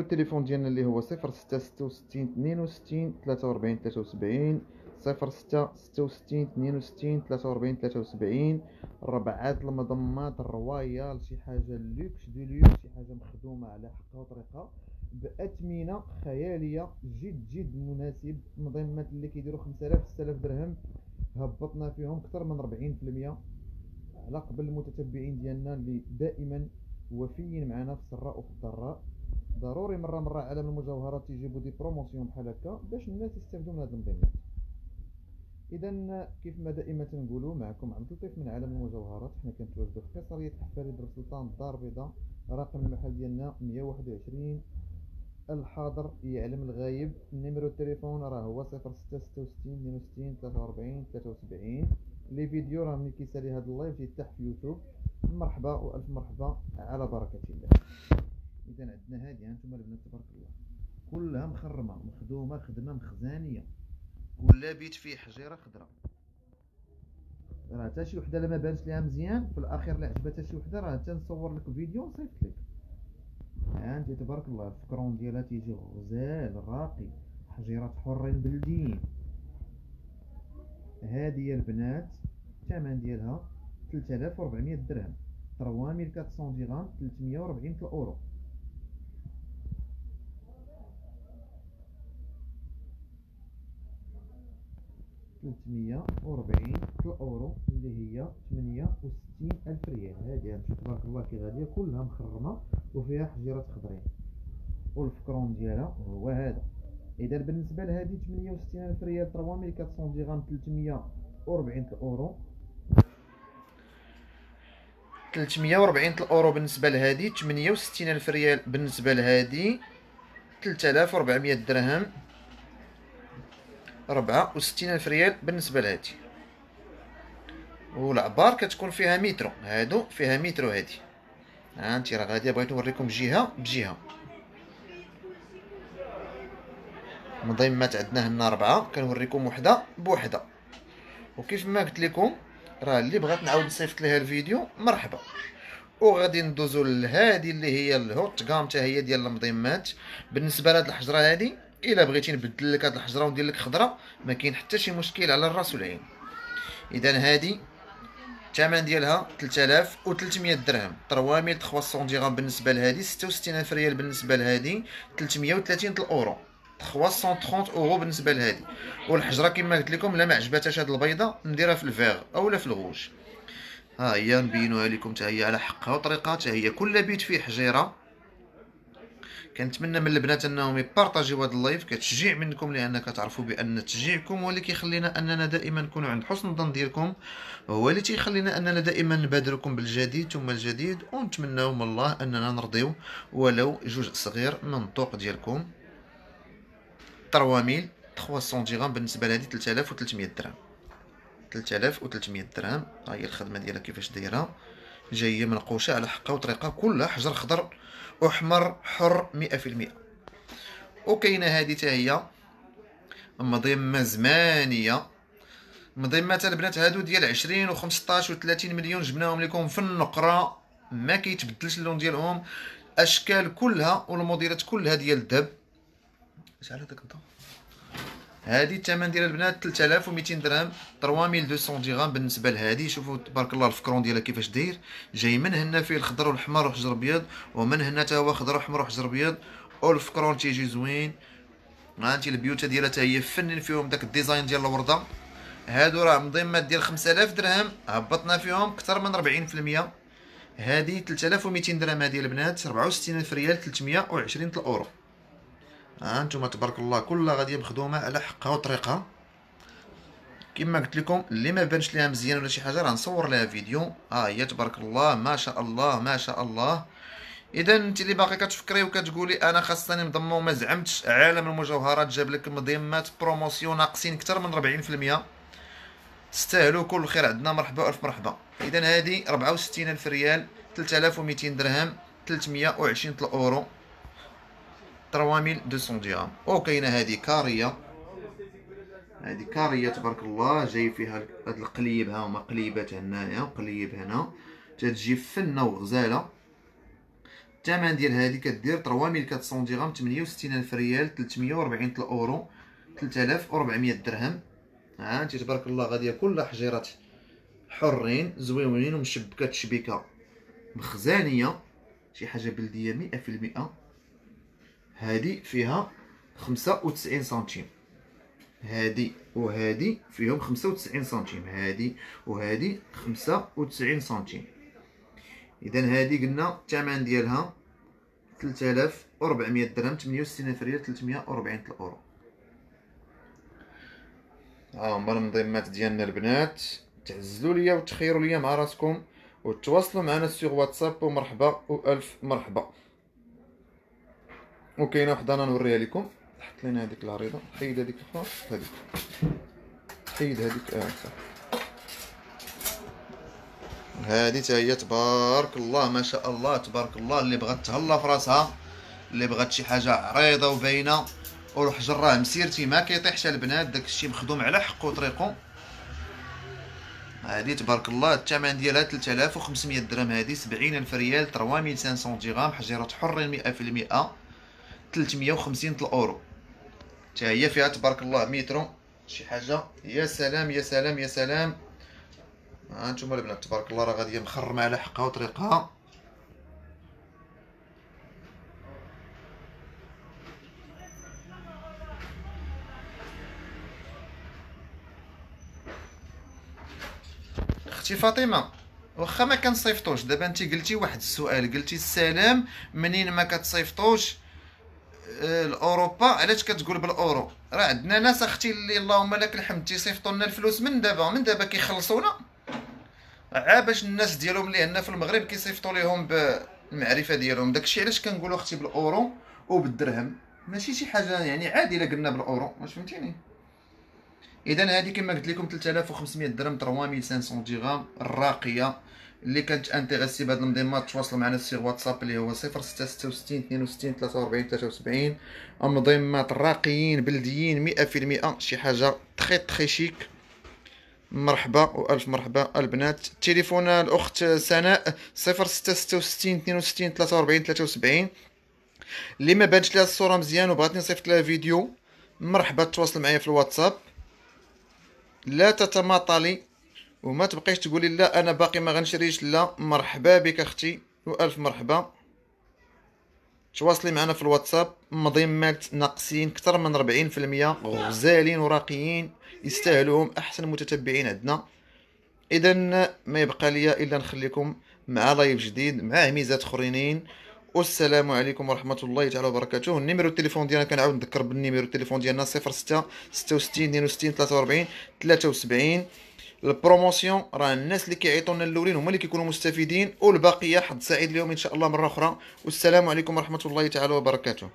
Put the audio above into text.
التليفون ديالنا اللي هو صفر ستة ستة وستين اثنين وستين ثلاثة وربعين ثلاثة وسبعين صفر ستة ستة وستين اثنين وستين ثلاثة وربعين ثلاثة وسبعين ربعات المضمات الرواية شي حاجة luxe de luxe شي حاجة مخدومة على حقها وطريقها بأثمنة خيالية جد جد مناسب مضمات اللي كيديرو خمسة آلاف ستة آلاف درهم هبطنا فيهم أكثر من ربعين في المية على قبل المتتبعين ديالنا اللي دائما وفيين معنا في السراء وفي الضراء ضروري مرة مرة عالم المجوهرات يجيبوا des promotions بحال هكا باش الناس يستافدوا من هذه المضمات اذا كيف ما دائما تنقولوا معكم عبد اللطيف من عالم المجوهرات حنا كنتواجدوا في قيسارية حفاري درب سلطان الدار البيضاء رقم المحل ديالنا 121 الحاضر يعلم الغايب numéro التليفون راه هو 0666 62 43 73 les vidéos راه ملي كيسالي هذا ال live تيتاح في يوتيوب. مرحبا وألف مرحبا على بركة الله. إذا عندنا هذه هانتوما البنات تبارك الله. كلها مخرمة مخدومة خدمة مخزانية. كلها بيت فيه حجيرة خضراء. راه حتى شي وحدة لما بانش ليها مزيان في الأخير لا عجبتها شي وحدة راه تنصور لك فيديو ونصيفط لك. ها أنت تبارك الله الفكرون ديالها تيجي غزال راقي حجيرات حرين بلديين هذه البنات الثمن ديالها 3400 درهم. 3400 درهم 340 أورو. 340 الاورو اللي هي 68 ألف ريال. هذه تبارك الله كي غادية كلها مخرمة وفيها حجيرات خضرين والفكرون ديالها هو هذا. إذا بالنسبة لهذه 68 ألف ريال 3400 درهم 340 أورو. 340 الاورو بالنسبة لهذه 68 ألف ريال بالنسبة لهذه 3400 درهم. ربعة وستين ألف ريال بالنسبة لهادي. والعبار كتكون فيها مترو. هادو فيها مترو هادي. هانتي راه غادي بغيت نوريكم جهة بجهة منظمات عندنا هنا ربعة كنوريكم وحدة بوحدة. وكيف ما قلت لكم راه اللي بغات نعاود نصيفط ليها الفيديو مرحبا. وغادي ندوزو لهادي اللي هي الهوت كام حتى هي ديال المضمات. بالنسبة لهاد الحجرة هادي الا بغيتي نبدل لك هاد الحجرة وندير لك خضرة ما كاين حتى شي مشكل على الراس والعين اذا هادي الثمن ديالها 3300 درهم. 3300 درهم بالنسبة لهادي 66000 ريال بالنسبة لهادي 330 الأورو. 330 أورو بالنسبة لهادي. والحجرة كما قلت لكم لا ما عجباتهاش هاد البيضة نديرها في الفيغ أولا في الغوج ها هي نبينوها لكم حتى هي على حقها وطريقها حتى هي كل بيت فيه حجيرة. كنتمنى من البنات أنهم يبارطاجيو هذا اللايف كتشجيع منكم لأن كتعرفوا بأن تشجيعكم هو اللي كيخلينا أننا دائما نكونوا عند حسن الظن ديالكم هو اللي تيخلينا أننا دائما نبادركم بالجديد ثم الجديد ونتمناو من الله أننا نرضيو ولو جوج صغير من الذوق ديالكم. 3000 300 درهم بالنسبة لهذه 3300 درهم. 3300 درهم. ها هي الخدمة ديالها كيفاش دايرة؟ جاية منقوشه على حقها وطريقة كلها حجر خضر أحمر حر مئة في المئة. وكاينه هذه حتى هي مضمة زمانية. مضمات البنات هادو ديال عشرين وخمسطاش وثلاثين مليون جبناهم لكم في النقرة. ما كيتبدلش اللون ديالهم. أشكال كلها والموديلات كلها ديال الذهب شحال هذاك الضوء هذه الثمن ديال البنات 3200 درهم 3200 درهم بالنسبة لهذه شوفوا تبارك الله الفكرون ديالها كيفاش داير. جاي من هنا فيه الخضر والاحمر وحجر ابيض ومن هنا حتى هو خضر واحمر وحجر أبيض. والفكرون تيجي زوين. هانتي البيوتا ديالها حتى هي فنن فيهم داك ال design ديال الوردة. هادو راه مضمات ديال 5000 درهم هبطنا فيهم أكثر من 40% هذه 3200 درهم هذه البنات 64000 ريال 320 الاورو ها أنتم تبارك الله كلها غاديه مخدومه على حقها وطريقها كما قلت لكم اللي ما بانش ليها مزيان ولا شي حاجة راه نصور لها فيديو. ها هي تبارك الله ما شاء الله ما شاء الله. إذا انت اللي باقي كتفكري وكتقولي أنا خاصني نضم وما زعمتش عالم المجوهرات جاب لك مضمات promotion ناقصين أكثر من 40% تستاهلوا كل خير عندنا مرحبا ألف مرحبا. إذا هذه 64000 ريال 3200 درهم 320 أورو. 3200 درهم وكاينه هذه كارية. هذه كارية تبارك الله. جاي فيها هاد القليب ها هما قليبات هنايا قليب هنا. تتجي فنه وغزالة. الثمن ديال هذه كدير 3400 درهم 68000 ريال 340 الاورو 3400 درهم. ها أنت تبارك الله غادية كلها حجيرات حرين زويونين ومشبكة تشبيكه مخزانية. شي حاجة بلدية مئة في المئة. هادي فيها خمسة وتسعين سنتيم. هادي وهادي فيهم خمسة وتسعين سنتيم. هادي وهادي خمسة سنتيم. اذا هادي قلنا الثمن ديالها 3400 درهم 68 الف ريال 340 الأورو. ها هما المنظمات ديالنا البنات تعزلوا ليا وتخيروا ليا مع راسكم وتواصلوا معنا سيغ واتساب ومرحبا وألف مرحبا. وكاينه وحدة أنا نوريها لكم. حط لنا هذيك العريضة. حيد هذيك الأخرى. هذيك. حيد هذيك. آه هذه حتى هي تبارك الله ما شاء الله تبارك الله اللي بغات تهلا في راسها اللي بغات شي حاجة عريضة وباينة. والحجر راه مسيرتي ما كيطيحش البنات. داكشي مخدوم على حقه وطريقه هذه تبارك الله الثمن ديالها 3500 درهم. هذه 70000 ريال 3500 درهم حجيرة حر 100% 350 الاورو حتى هي فيها تبارك الله مترو. شي حاجة؟ يا سلام يا سلام يا سلام. ها أنتم البنات تبارك الله راه غاديه مخرمة على حقها وطريقها. أختي فاطمة واخا ما كنصيفطوش. دابا انت قلتي واحد السؤال قلتي السلام منين ما كتصيفطوش؟ الأوروبا علاش كتقول بالأورو؟ راه عندنا ناس أختي اللي اللهم لك الحمد تيصيفطوا لنا الفلوس من دابا من دابا كيخلصونا. عا باش الناس ديالهم اللي عندنا في المغرب كيصيفطوا ليهم بالمعرفة ديالهم. داكشي علاش كنقولوا أختي بالأورو وبالدرهم؟ ماشي شي حاجة يعني عادي إلا قلنا بالأورو واش فهمتيني؟ اذا هذه كما قلت لكم 3500 درهم 3500 درهم الراقية. اللي كانت انتريسي بهاد المنظمات تواصلوا معنا في واتساب اللي هو 0666 62 43 73 منظمات راقيين بلديين 100% شي حاجة تخي تخي شيك. مرحبا وألف مرحبا البنات. تليفون الأخت سناء 0666 62 43 73 اللي ما بانش لها الصورة مزيان وبغاتني نصيفط لها فيديو. مرحبا تواصل معايا في الواتساب. لا تتماطلي. وما تبقيش تقولي لا أنا باقي ما غنشريش. لا مرحبا بك أختي وألف مرحبا. تواصلي معنا في الواتساب منظمات ناقصين أكثر من 40% غزالين وراقيين يستاهلوهم أحسن متتبعين عندنا. اذا ما يبقى لي إلا نخليكم مع live جديد مع ميزات أخرين. والسلام عليكم ورحمة الله تعالى وبركاته. ال numéro التليفون ديالنا كنعاود نذكر بال numéro التليفون ديالنا 06 66 62 43 73 البروموسيون راه الناس اللي كيعيطوا لنا الاولين هما اللي كيكونوا مستفيدين والباقيه حظ سعيد اليوم إن شاء الله مرة أخرى والسلام عليكم ورحمة الله تعالى وبركاته.